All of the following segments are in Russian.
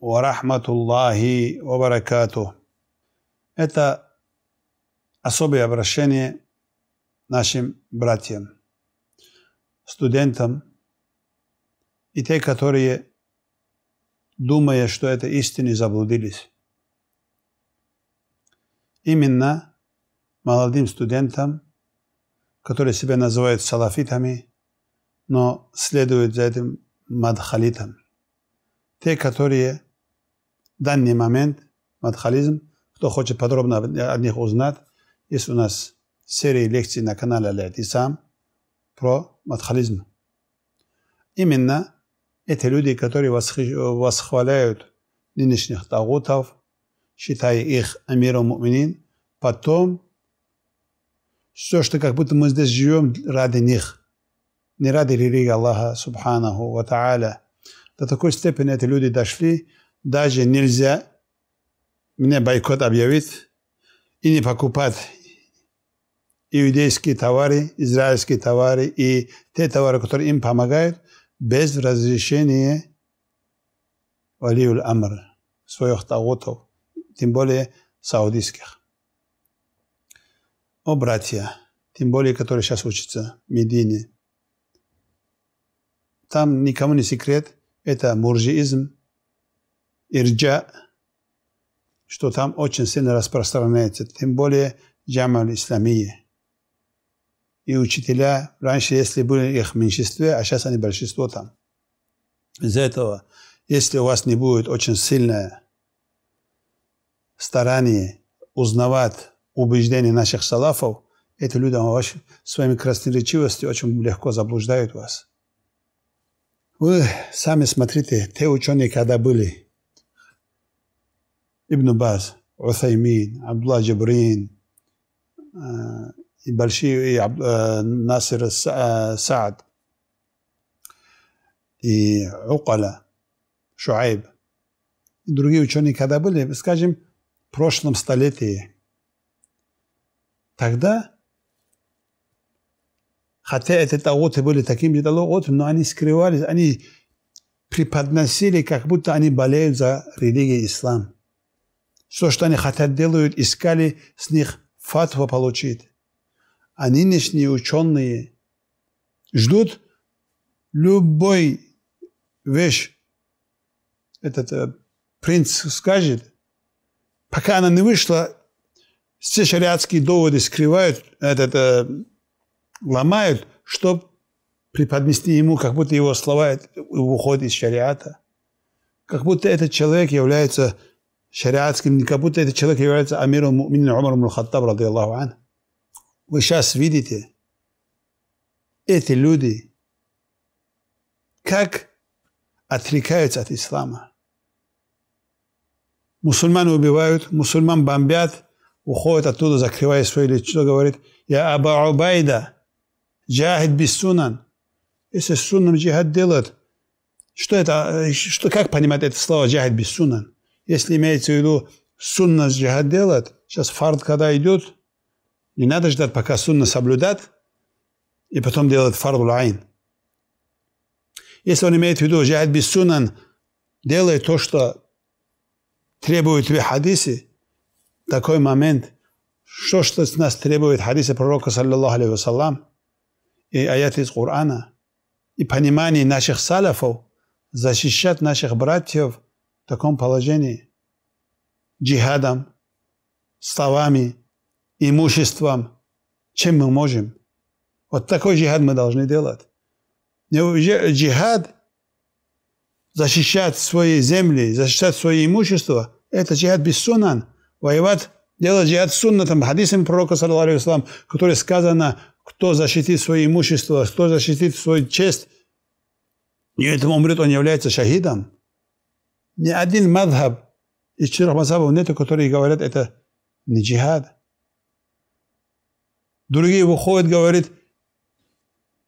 ва рахматуллахи ва баракату. Это особое обращение нашим братьям, студентам и те, которые, думая, что это истины, заблудились. Именно молодым студентам, которые себя называют салафитами, но следуют за этим мадхалитам. Те, которые данный момент, мадхализм, кто хочет подробно о них узнать, есть у нас серия лекций на канале Аль-Атисам про мадхализм. Именно эти люди, которые восхваляют нынешних тагутов, считая их амиром муминин, потом все, что как будто мы здесь живем ради них – не ради религии Аллаха Субханаху Ва Тааля. До такой степени эти люди дошли, даже нельзя. Мне бойкот объявить. И не покупать иудейские товары, израильские товары и те товары, которые им помогают, без разрешения валиул амр, своих тагутов, тем более саудийских. О, братья, тем более, которые сейчас учатся в Медине – там никому не секрет, это муржиизм, ирджа, что там очень сильно распространяется, тем более джама исламия. И учителя, раньше, если были их в меньшинстве, а сейчас они большинство там. Из-за этого, если у вас не будет очень сильное старание узнавать убеждения наших салафов, эти люди своими красноречивостью очень легко заблуждают вас. Вы сами смотрите, те ученые, когда были, Ибн Баз, Усаймин, Абдулла Джабрин, и большие, и Насир Саад, и Укала, Шуайб, и другие ученые, когда были, скажем, в прошлом столетии, тогда Хотя эти тагуты были такими тагутами, но они скрывались, они преподносили, как будто они болеют за религию ислам. Все, что они хотят делают, искали с них фатва получить. А нынешние ученые ждут любой вещь. Этот э, принц скажет, пока она не вышла, все шариатские доводы скрывают, этот, э, ломают, чтобы преподнести ему, как будто его слова уходят из шариата. Как будто этот человек является шариатским, будто этот человек является амиром муминин Умаром Хаттаб, ради Аллаху ан. Вы сейчас видите, эти люди, как отрекаются от ислама. Мусульман убивают, мусульман бомбят, уходят оттуда, закрывая свое лицо, говорит, я Аба Убайда – Джахид без сунан. Если сунном джихад делают, что это, что, как понимать это слово джахид без сунан? Если имеется в виду сунна джихад делает, сейчас фард когда идет, не надо ждать, пока сунна соблюдат, и потом делать фарду айн. Если он имеет в виду джахид без сунан, делает то, что требует тебе хадисы, такой момент, что, что с нас требует хадисы пророка, саллаллаху алейхи вассалам, и аяты из Корана, и понимание наших салафов, защищать наших братьев в таком положении, джихадом, словами, имуществом, чем мы можем. Вот такой джихад мы должны делать. Джихад защищать свои земли, защищать свое имущество, это джихад без. Воевать, делать джихад суннатом, хадисом пророка, саллаху который сказано, кто защитит свое имущество, кто защитит свою честь, и этому умрет, он является шахидом. Ни один мадхаб Из четырех мазхабов нету, которые говорят, это не джихад. Другие выходят, говорят,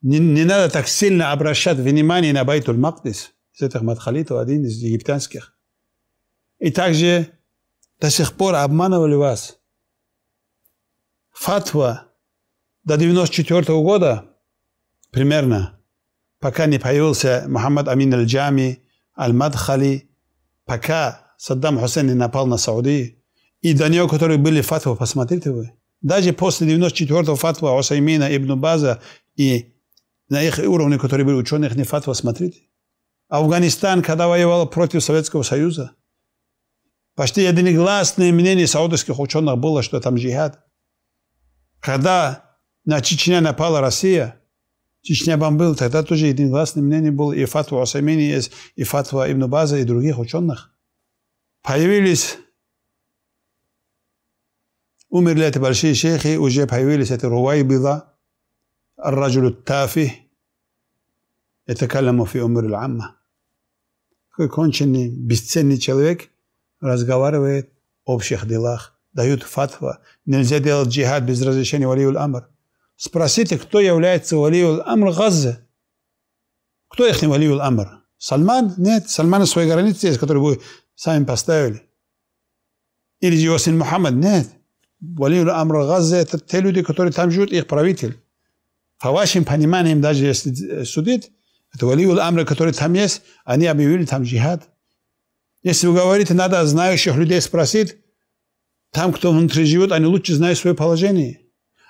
не, не надо так сильно обращать внимание на Байтуль Мaqdis, из этих мадхалитов, один из египтянских. И также до сих пор обманывали вас. Фатва до 94 -го года примерно, пока не появился Мухаммад Амин Аль-Джами, Аль-Мадхали, пока Саддам Хусейн не напал на Саудию, и до него, которые были фатвы, посмотрите вы. Даже после 94-го фатва Усаймина, Ибн База и на их уровне, которые были ученых, не фатва, смотрите. Афганистан, когда воевал против Советского Союза, почти единогласное мнение саудовских ученых было, что там джихад. Когда на Чечня напала Россия, Чечня был, тогда тоже единогласное мнение было и фатва осамини, и фатва Ибн База, и других ученых. Появились, умерли эти большие шейхи, уже появились эти Руайбида, Раджулю Тафи, это Калямов и Умер Амма. какой конченый, бесценный человек разговаривает в общих делах, дают фатва. Нельзя делать джихад без разрешения валиюл амр. Спросите, кто является валиул амр Газзе? Кто их не валиул амр? Сальман? Нет, Сальман свои границы есть, которые вы сами поставили. Или Йосин Мухаммад? Нет. Валиул амр Газзе – это те люди, которые там живут, их правитель. По вашим пониманиям, даже если судить, это валиул амр, который там есть, они объявили там джихад. Если вы говорите, надо знающих людей спросить, там, кто внутри живет, они лучше знают свое положение.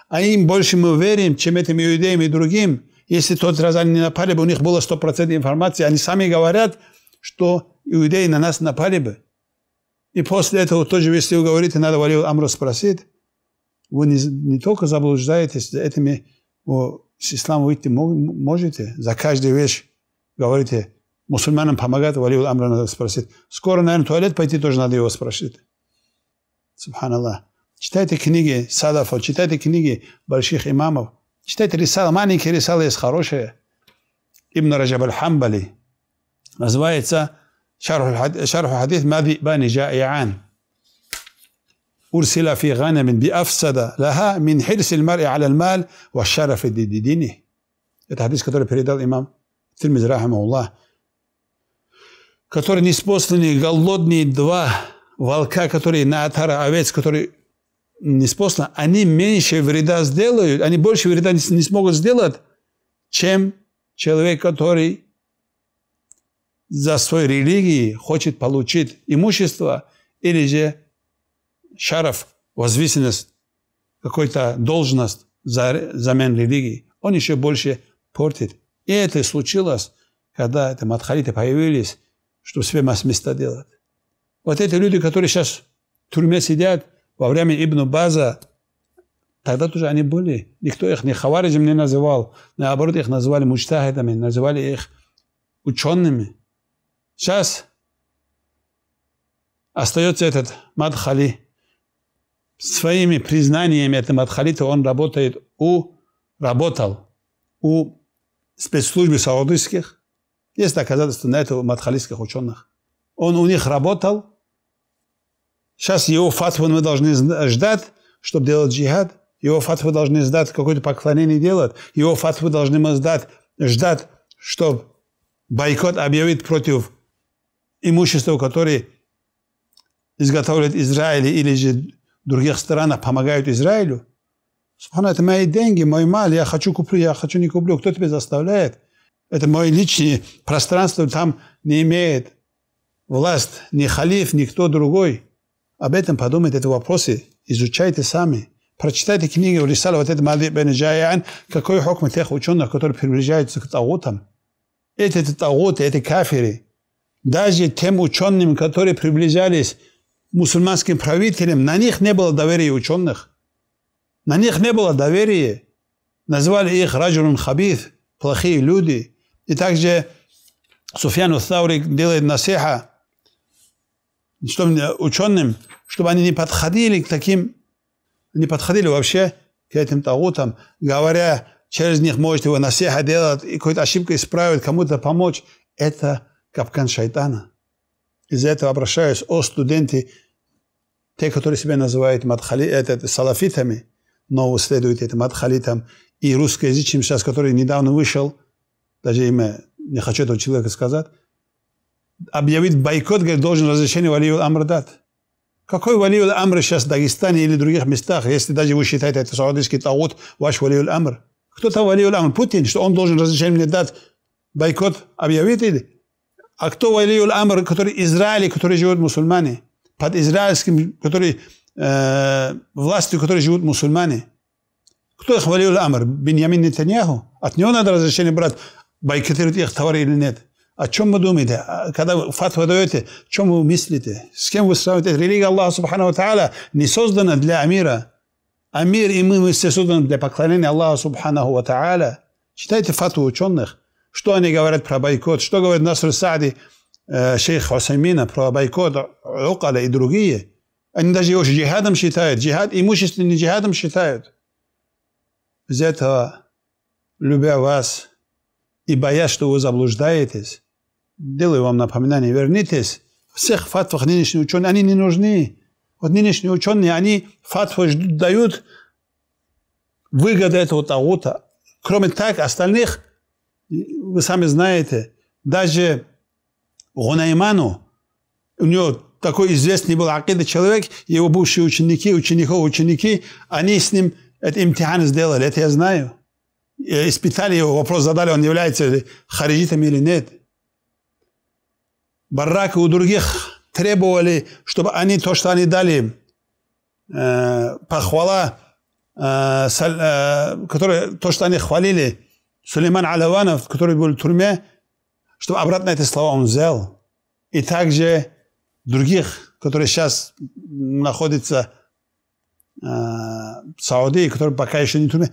А им больше мы верим, чем этим иудеям и другим. Если тот раз они напали бы, у них было 100% информации, они сами говорят, что иудеи на нас напали бы. И после этого тоже, если вы говорите, надо валил Амру спросить, вы не, не только заблуждаетесь этими с ислама выйти можете, за каждую вещь говорите, мусульманам помогать, валил амра надо спросить. Скоро, наверное, туалет пойти тоже надо его спросить. Субханаллах. Читайте книги садафов, читайте книги больших имамов. Читайте рисалы, маленькие рисалы есть хорошие. Ибн Раджаб аль-Хамбали. Называется شرح حديث ما ذئبان جائعان أرسل في غنم بأفسد لها من حرص المرء على المال والشرف لدينه Это хадис, который передал имам Тирмиз, рахамауллах, который неспосланные, голодные два волка, которые на атара овец, которые неспосланы, они меньше вреда сделают, они больше вреда не, не смогут сделать, чем человек, который за свою религию хочет получить имущество или же шаров, возвысенность, какой-то должность за замен религии, он еще больше портит. И это случилось, когда это мадхалиты появились, что себе места делать. Вот эти люди, которые сейчас в тюрьме сидят, во время Ибн База, тогда тоже они были. Никто их не хавариджем не называл. Наоборот, их называли мучтахидами, называли их учеными. Сейчас остается этот Мадхали, своими признаниями этого Адхалита он работает у, работал у спецслужбы саудовских. Есть доказательства на это мадхалитских ученых. Он у них работал. Сейчас его фатву мы должны ждать, чтобы делать джихад. Его фатву должны ждать, какое-то поклонение делать. Его фатву должны мы ждать, ждать, чтобы бойкот объявить против имущества, которое изготавливает Израиль или же других странах помогают Израилю. Субхана, это мои деньги, мой мал, я хочу куплю, я хочу не куплю. Кто тебя заставляет? Это мое личное пространство, там не имеет власть ни халиф, ни кто другой. Об этом подумайте, это вопросы изучайте сами. Прочитайте книги Урисала, вот это Мади Бен Джаян, какой хокм тех ученых, которые приближаются к тагутам. Эти тагуты, эти кафиры, даже тем ученым, которые приближались мусульманским правителям, на них не было доверия ученых. На них не было доверия. Назвали их раджулун хабиф, плохие люди. И также Суфьян Саури делает насиха чтобы ученым, чтобы они не подходили к таким, не подходили вообще к этим тагутам, говоря, через них можете вы насиха делать и какую-то ошибку исправить, кому-то помочь. Это капкан шайтана. Из-за этого обращаюсь, о студенты, те, которые себя называют мадхали, это, салафитами, но следуют этим мадхалитам, и русскоязычным сейчас, который недавно вышел, даже имя, не хочу этого человека сказать, объявить бойкот, говорит, должен разрешение Валию Амр дать. Какой Валию Амр сейчас в Дагестане или других местах, если даже вы считаете это саудовский таут, ваш Валию Амр? Кто там Валию Амр? Путин, что он должен разрешение мне дать бойкот объявить или? А кто Валию Амр, который Израиль, который живут мусульмане? Под израильским, который, э, властью, которые живут мусульмане. Кто их Валию Амр? Беньямин Нетаньяху? От него надо разрешение брать, бойкотировать их товары или нет? О чем вы думаете? Когда вы фатву даете, о чем вы мыслите? С кем вы сравниваете? Религия Аллаха Субхану Тааля не создана для Амира. Амир и мы, мы все созданы для поклонения Аллаха Субхану Тааля. Читайте фатву ученых. Что они говорят про бойкот? Что говорит Наср Сади, э, шейх Хусаймина про бойкот, Укала и другие? Они даже его джихадом считают. Джихад имущественным джихадом считают. Из этого, любя вас и боясь, что вы заблуждаетесь, делаю вам напоминание, вернитесь. Всех фатвах нынешние ученые, они не нужны. Вот нынешние ученые, они фатвы дают выгоды этого таута. Кроме так, остальных, вы сами знаете, даже Гунайману, у него такой известный был акида человек, его бывшие ученики, учеников, ученики, они с ним это имтихан сделали, это я знаю. Испытали его, вопрос задали, он является хариджитом или нет. Барак у других требовали, чтобы они то, что они дали, э, похвала, э, саль, э, которые, то, что они хвалили, Сулейман Алаванов, который был в тюрьме, чтобы обратно эти слова он взял. И также других, которые сейчас находятся э, в Саудии, которые пока еще не в тюрьме,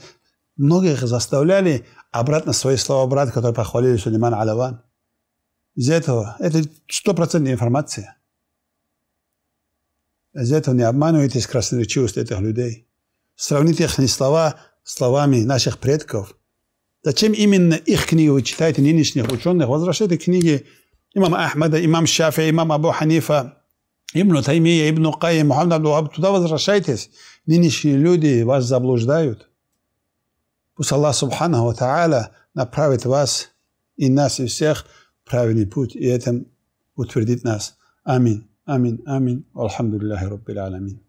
многих заставляли обратно свои слова брать, которые похвалили Сулейман Алаван из этого, это стопроцентная информация. Из этого не обманывайтесь красноречивость этих людей. Сравните их слова словами наших предков. Зачем именно их книги вы читаете, нынешних ученых? Возвращайте книги имама Ахмада, имам Шафи, имам Абу Ханифа, Ибн Таймия, Ибн Кайм, Мухаммад Абдулхаб. Туда возвращайтесь. Нынешние люди вас заблуждают. Пусть Аллах Субханаху Тааля направит вас и нас, и всех правильный путь, и это утвердит нас. Амин. Амин. Амин. Алхамдулиллахи Раббил Аламин.